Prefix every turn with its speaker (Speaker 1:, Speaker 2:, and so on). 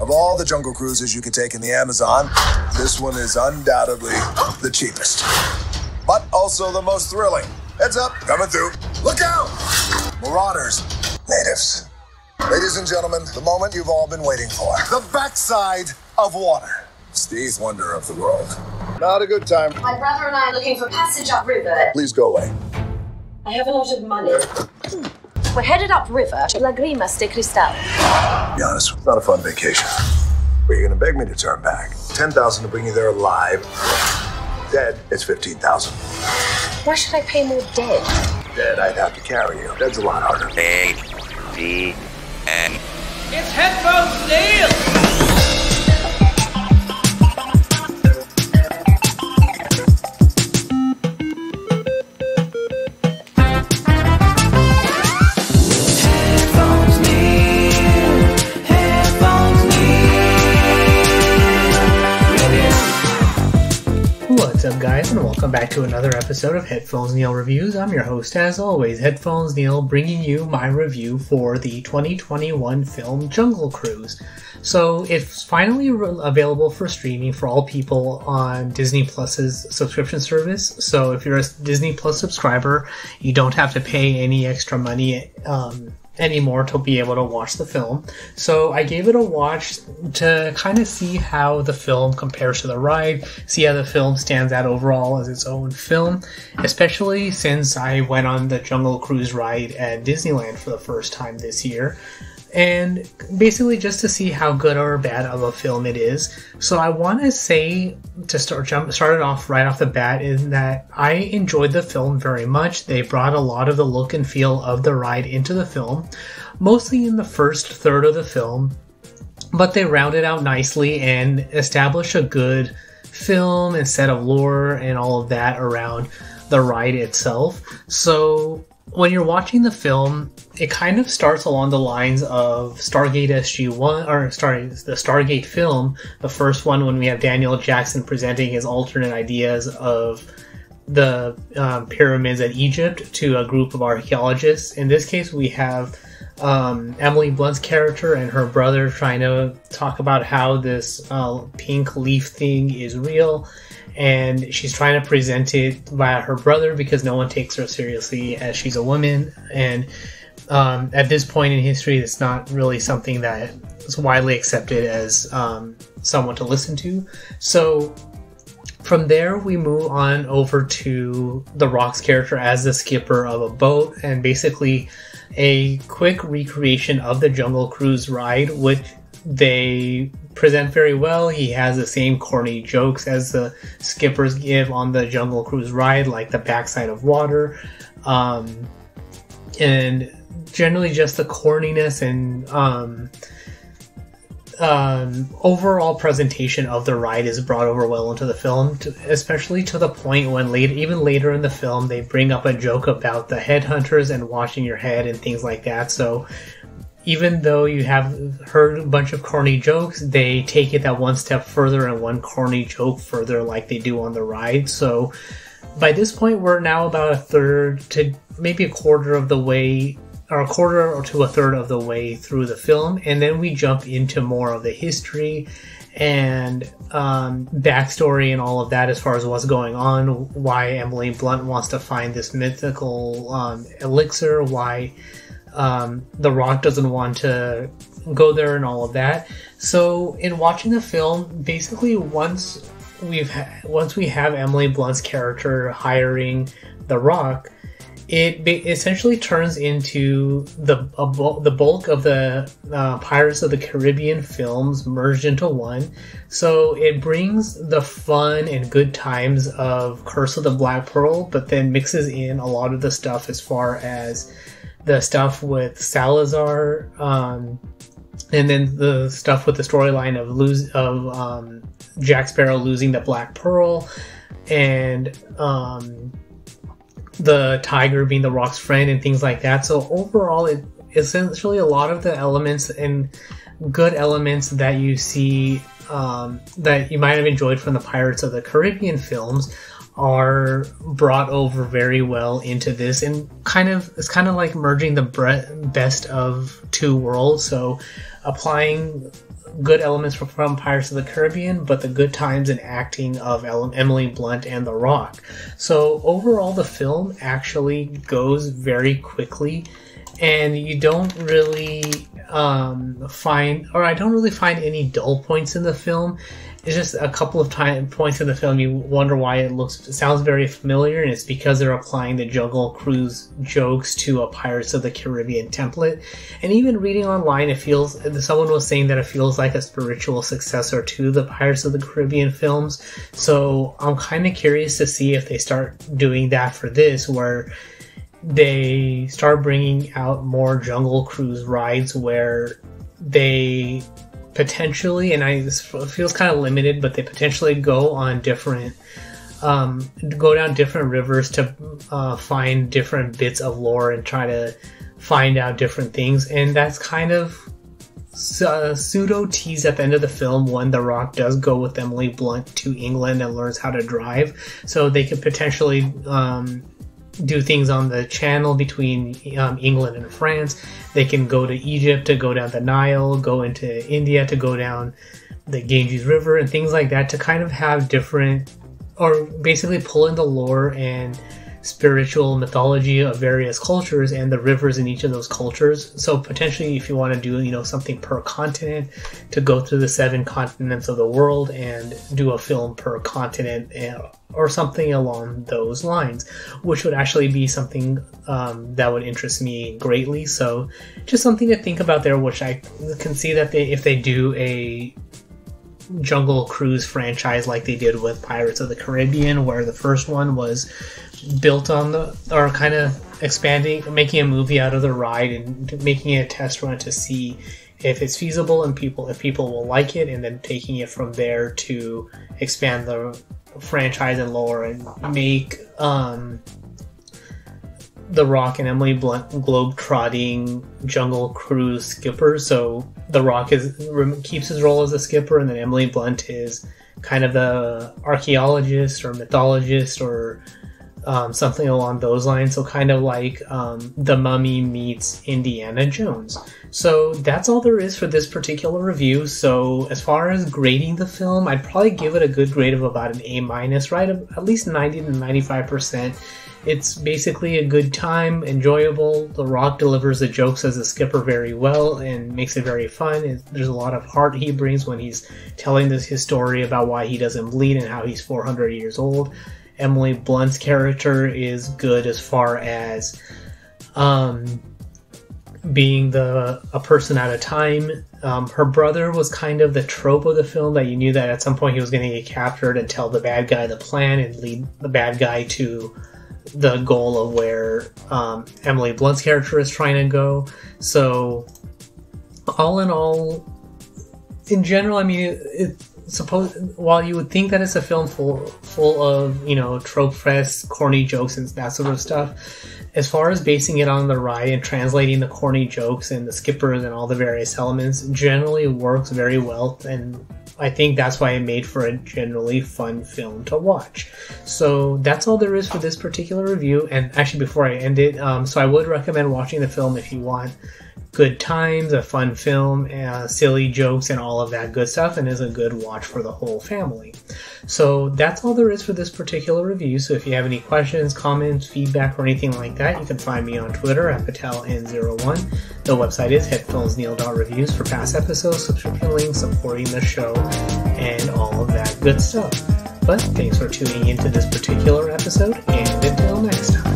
Speaker 1: Of all the jungle cruises you can take in the Amazon, this one is undoubtedly the cheapest. But also the most thrilling. Heads up, coming through. Look out! Marauders, natives. Ladies and gentlemen, the moment you've all been waiting for. The backside of water. Steve's wonder of the world. Not a good time.
Speaker 2: My brother and I are looking for passage upriver.
Speaker 1: Please go away.
Speaker 2: I have a lot of money. We're headed upriver to Lagrimas de Cristal.
Speaker 1: Be honest, it's not a fun vacation. But you're gonna beg me to turn back. 10,000 to bring you there alive. Dead, it's 15,000.
Speaker 2: Why should I pay more dead?
Speaker 1: Dead, I'd have to carry you. Dead's a lot harder.
Speaker 3: A D N.
Speaker 4: It's Headphones Neil!
Speaker 5: Welcome back to another episode of Headphones Neil Reviews. I'm your host, as always, Headphones Neil, bringing you my review for the 2021 film Jungle Cruise. So, it's finally re- available for streaming for all people on Disney Plus's subscription service. So, if you're a Disney Plus subscriber, you don't have to pay any extra money um, anymore to be able to watch the film. So I gave it a watch to kind of see how the film compares to the ride, see how the film stands out overall as its own film, especially since I went on the Jungle Cruise ride at Disneyland for the first time this year. And basically, just to see how good or bad of a film it is. So, I want to say to start jump start it off right off the bat is that I enjoyed the film very much. They brought a lot of the look and feel of the ride into the film, mostly in the first third of the film, but they rounded out nicely and established a good film and set of lore and all of that around the ride itself. So when you're watching the film, it kind of starts along the lines of Stargate SG1, or sorry, the Stargate film, the first one when we have Daniel Jackson presenting his alternate ideas of the um, pyramids at Egypt to a group of archaeologists. In this case, we have um, Emily Blunt's character and her brother trying to talk about how this uh, pink leaf thing is real and she's trying to present it via her brother because no one takes her seriously as she's a woman. And um, at this point in history it's not really something that is widely accepted as um, someone to listen to. So from there we move on over to the rock's character as the skipper of a boat and basically a quick recreation of the jungle cruise ride which they present very well. He has the same corny jokes as the skippers give on the Jungle Cruise ride, like the backside of water, um, and generally just the corniness and um, um, overall presentation of the ride is brought over well into the film, to, especially to the point when late, even later in the film, they bring up a joke about the headhunters and washing your head and things like that. So even though you have heard a bunch of corny jokes, they take it that one step further and one corny joke further, like they do on the ride. So by this point, we're now about a third to maybe a quarter of the way, or a quarter or to a third of the way through the film, and then we jump into more of the history and um, backstory and all of that as far as what's going on, why Emily Blunt wants to find this mythical um, elixir, why um, The Rock doesn't want to go there and all of that. So in watching the film, basically once we've ha- once we have Emily Blunt's character hiring The Rock, it essentially turns into the bu- the bulk of the uh, Pirates of the Caribbean films merged into one. So it brings the fun and good times of Curse of the Black Pearl, but then mixes in a lot of the stuff as far as the stuff with Salazar, um, and then the stuff with the storyline of lose of um, Jack Sparrow losing the Black Pearl, and um, the tiger being the Rock's friend and things like that. So overall, it essentially a lot of the elements and good elements that you see um, that you might have enjoyed from the Pirates of the Caribbean films are brought over very well into this and kind of it's kind of like merging the bre- best of two worlds so applying good elements from, Pirates of the Caribbean, but the good times and acting of Emily Blunt and The Rock. So overall, the film actually goes very quickly, and you don't really um, find, or I don't really find any dull points in the film. It's just a couple of time points in the film you wonder why it looks sounds very familiar and it's because they're applying the jungle cruise jokes to a pirates of the caribbean template. And even reading online it feels someone was saying that it feels like a spiritual successor to the pirates of the caribbean films. So i'm kind of curious to see if they start doing that for this where they start bringing out more jungle cruise rides where they potentially, and I this feels kind of limited, but they potentially go on different, um, go down different rivers to uh, find different bits of lore and try to find out different things, and that's kind of uh, pseudo tease at the end of the film when The Rock does go with Emily Blunt to England and learns how to drive, so they could potentially um, do things on the channel between um, England and France. They can go to Egypt to go down the Nile, go into India to go down the Ganges River, and things like that to kind of have different, or basically pull in the lore and spiritual mythology of various cultures and the rivers in each of those cultures. So potentially, if you want to do you know something per continent, to go through the seven continents of the world and do a film per continent eh, or something along those lines, which would actually be something um, that would interest me greatly. So just something to think about there, which I can see that they if they do a Jungle Cruise franchise like they did with Pirates of the Caribbean, where the first one was built on the or kind of expanding, making a movie out of the ride and making it a test run to see if it's feasible and people if people will like it, and then taking it from there to expand the franchise and lore and make um, the Rock and Emily Blunt globe trotting jungle cruise skipper. So The Rock is keeps his role as a skipper, and then Emily Blunt is kind of the archaeologist or mythologist or um, something along those lines. So kind of like um, the Mummy meets Indiana Jones. So that's all there is for this particular review. So as far as grading the film, I'd probably give it a good grade of about an A minus, right? At least ninety to ninety five percent. It's basically a good time, enjoyable. The Rock delivers the jokes as a skipper very well and makes it very fun. There's a lot of heart he brings when he's telling this his story about why he doesn't bleed and how he's 400 years old. Emily Blunt's character is good as far as um, being the a person at a time. Um, her brother was kind of the trope of the film that you knew that at some point he was going to get captured and tell the bad guy the plan and lead the bad guy to the goal of where um, Emily Blunt's character is trying to go. So, all in all, in general, I mean, it, it suppose while you would think that it's a film full full of you know trope fest, corny jokes and that sort of stuff, as far as basing it on the ride and translating the corny jokes and the skippers and all the various elements, generally works very well and. I think that's why it made for a generally fun film to watch. So that's all there is for this particular review. And actually, before I end it, um, so I would recommend watching the film if you want good times, a fun film, uh, silly jokes, and all of that good stuff, and is a good watch for the whole family. So that's all there is for this particular review. So if you have any questions, comments, feedback, or anything like that, you can find me on Twitter at PatelN01. The website is headphonesneil.reviews for past episodes, subscription links, supporting the show, and all of that good stuff. But thanks for tuning into this particular episode, and until next time.